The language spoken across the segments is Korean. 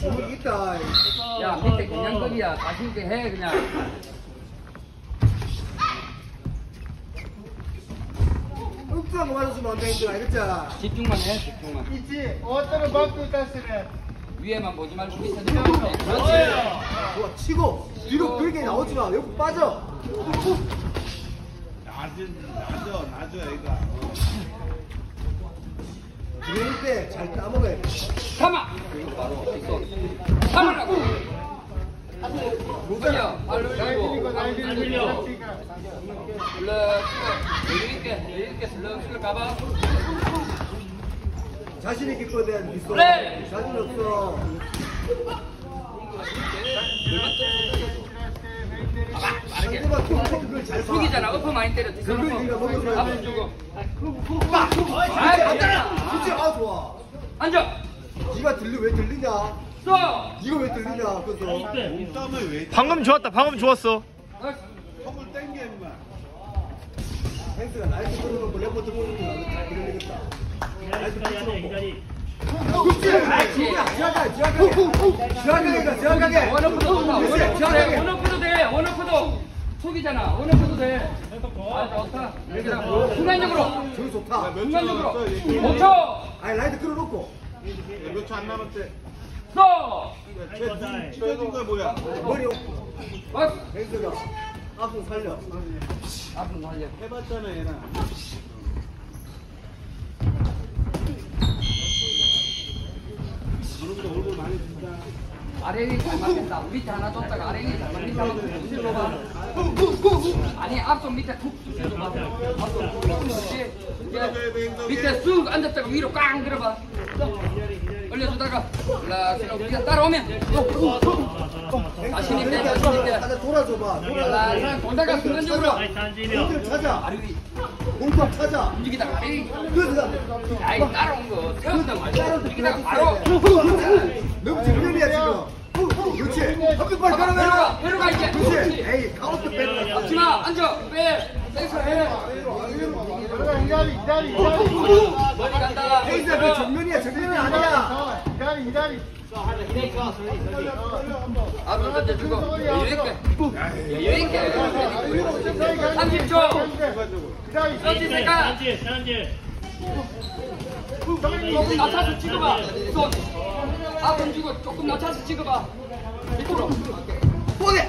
형 주먹 있다. 야 밑에 그냥 거기야 자신 있게 해 그냥 윽하고 맞아주면 안 되니까 알겠자. 집중만 해 집중만 있지. 어떤 박도 땄으네. 위에만 보지 말고 밑에 보면 돼 그렇지 좋아, 치고 뒤로 그렇게 나오지 마. 옆으로 빠져. 낮은 낮아 낮아 애가 들어올 때잘 따먹어야 돼. 그리고! 바로 있어 참으라고. 올려 발로 올려 나이 슬럭 여유 있게 여유 있게 슬럭 슬럭 가봐. 자신 있겠거든, 미소. 자신 없어. 속이잖아 어퍼 많이. 주고 빡! 아이, 맞잖아. 그치? 아, 좋아. 앉아 네가 들리, 왜 들리냐? 써 네가 왜 들리냐, 그래서. 몸싸움을 왜 방금 좋았다. 방금 좋았어. 턱을 땡겨 임마 펜스가 나이트 끌어놓고 레포트 끌어놓고 잘 끌어내겠다. 나이트 끌어놓고. 그렇지! 지하가게, 지하가게. 지하가게가, 지하가게. 원어프도. 원어프도 돼 원어프도 속이잖아. 원어프도 돼 아 좋다. 얘들아 순간적으로. 저기 좋다. 순간적으로. 남았어 얘기 5초. 아니, 라이트 끌어놓고. 몇 초 안 남았대? 써 쟤 찢어진 거야 뭐야? 머리 없고. 박스 펜스가 앞으로 살려. 앞으로 살려. 해봤잖아 얘는 그놈도 얼굴 많이 준다. 아래위 잘 맞겠다. 밑에 하나 줬다가 아래위 잘맞 하나 툭봐 아니 앞손 밑에 툭봐 앞손 그렇지 이제 밑에 쑥 앉았다가 위로 꽝 들어봐. 올려주다가. 올라서 우리가 따라오면. 자신 있게 자신 하나 돌아줘봐. 돌아줘. 올라 돌다가 순간적으로. 공을 찾아. 아래 위. 공탑 찾아. 움직이다가 야이 따라온 거 세운다 말고 움직이다가 바로. 너무 정면이야 지금. 그렇지. 한번 빨리 가봐 가라. 배로 가 배로 가 이제 그렇지. 에이 카운트 빼. 앞치마 앉아 빼 땡스 해 이다리 이다리 이다리. 머리 간다 에이스 그 정면이야 정면이 아니야. 이다리 이다리. 던져주고 여유 있게 여유 있게 30초 이다리. 서지 조금 낮춰서 찍어봐 손 앞은 주고 조금 낮춰서 찍어봐 밑으로 보내.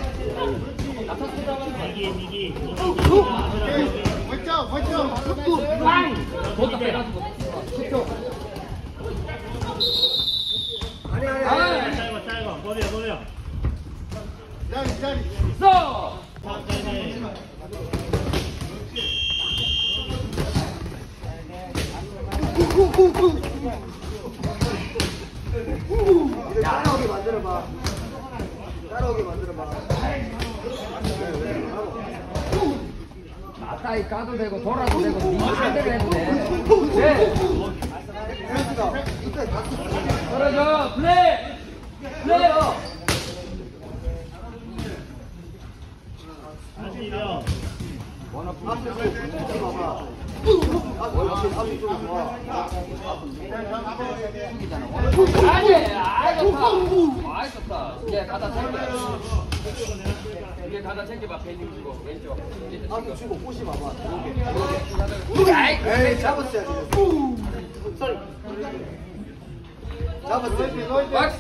멋져 멋져. 빵 뒀다 빼가지고 10초 아니 아니 아 아니. 이다리 이다리. 써 따라오게 만들어봐. 따라오게 만들어봐. 나타이 까도 되고 돌아도 되고 네 마음대로 해도 돼 네. 떨어져 플레이 플레이 앞에 좀 봐봐. 앞에 앞에 앞에 좀 봐. 아니 아이 좋 다 아이 좋다. 이제 가다 챙겨 이제 가다 챙겨봐 배님 주고 왼쪽. 앞에 주고 꼬시 봐봐. 아이 에이 잡았어야지. 잡았어야지. 박스.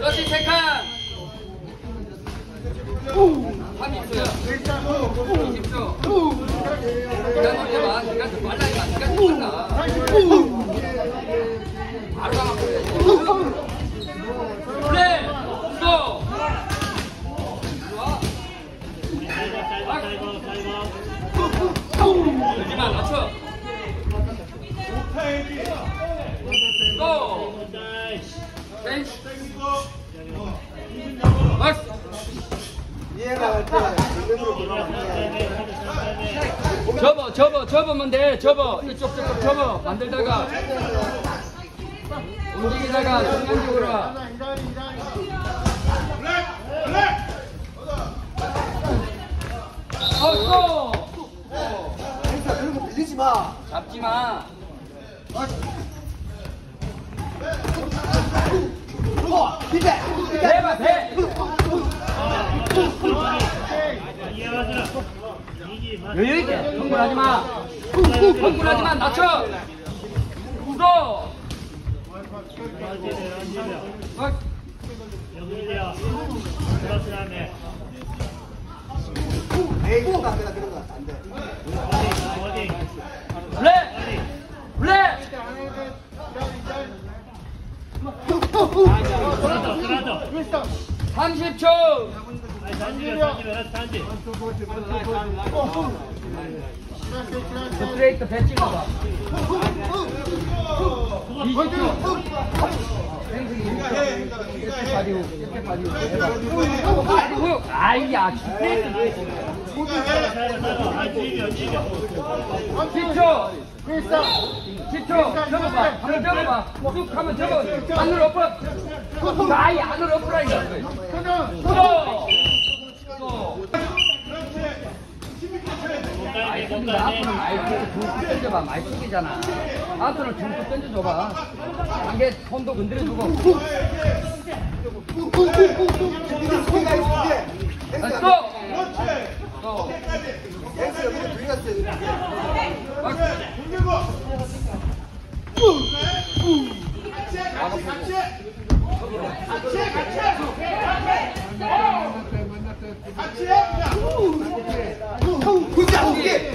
서시 체크 30초야 20초 시간 돌려봐 시간 좀 빨라 이거 시간 좀 빨라 바로 가면 플레이 스톱 좋아 여기만 낮춰 고! 땡스 박 접어 접어 접으면 돼 접어 이쪽 저쪽 접어 만들다가 움직이다가 이다리. 어고 에이스가 그런 거 빌리지 마. 잡지 마. 어, 밑에. 대봐 대. 여유 있게. 흥분하지 마. 흥분하지 마. 낮춰. 웃어. 어, 에이, 그거 안 돼, 그런 거안 돼. 블랙. 블랙. 크리스타 30초. 스트레이트 배 찍어봐. 20초. 이렇게 빠지고, 이렇게 빠 지고. 해봐. 아이고, 아이야, 스트레이트. 10초. 크리스타 10초. 접어봐. 한번 접어봐. 쭉 하면 접어. 안으로 엎어. 아이, 안으로 엎으라니까 또! 또! 아이, 근데 앞으로 많이 둥쭉 던져봐. 많이 숙이잖아. 앞으로 둥쭉 던져줘봐. 한개 손도 건드려주고. 소리가 있어, 아, 뒤에. 또! 또! 엑스 여기 둘이 갔어. 구자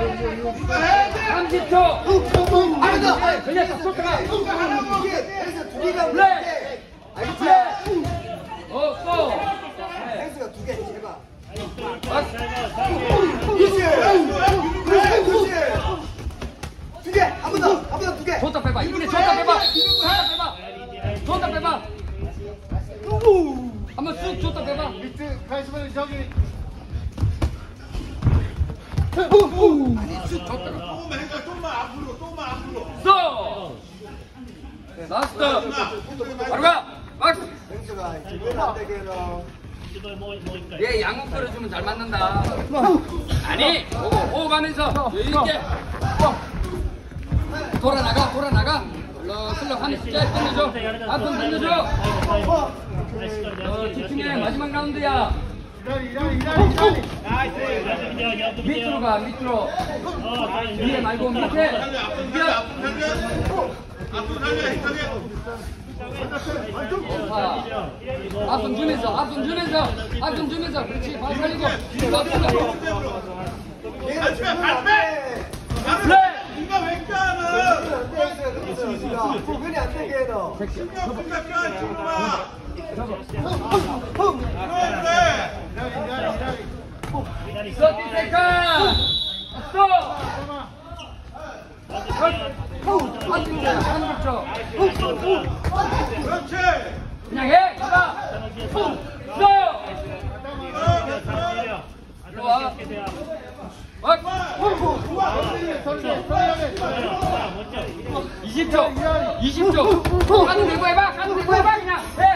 30초. 안 돼. 그냥 딱 쏟다가. 엑스 두 개가. 올라갈게. 알겠지? 어, 또. 엑스가 두 개. 아, 그렇지. 그렇지. 그렇지. 두 개. 한 번 더. 한 번 더 두 개. 줬다 빼봐. 이번에 줬다 빼봐. 줬다 빼봐. 줬다 빼봐. 한번 쑥 줬다 빼봐. 밑에 가시면 저기 쑥 줬다가. 조금만 해줘, 조금만 앞으로, 조금만 앞으로. 써. 라스트. 바로 가. 박스. 얘 양목 들어주면 잘 맞는다. 아니, 오고, 가면서 여유있게. 돌아 나가, 돌아 나가. 슬렁슬렁 한 숫자 던져줘. 앞선 던져줘. 어, 집중해. 마지막 라운드야. 밑으로 가, 밑으로. 위에 말고 밑에. 앞선 주면서, 앞선 주면서, 앞선 주면서. 그렇지, 발 살리고. 발빼. 플레이! 네가 왜 껴안아? 안 돼, 엑스가 그랬어. 지가. 그건이 안 되게는. 신경 쓰니까 껴안 친구야. 흠. 그래, 기다리 기다리 기다리 30 세컨! 스톱! 한 팀이야, 한 점. 그래. 그렇지. 그냥 해! 가봐! 스톱! 좋아. 막! 선대 선대 20초! 20초! 가도 들고 해봐! 가도 들고 해봐! 그냥 해!